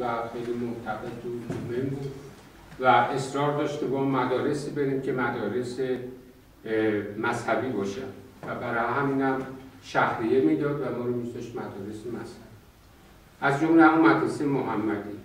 و خیلی معتقد و مهم بود. و اصرار داشت با مدارسی بریم که مدارس مذهبی باشن و برای همینم شهریه می‌داد و ما رو میذاشت مدارس مذهبی. از جمله اون مدرسه محمدی.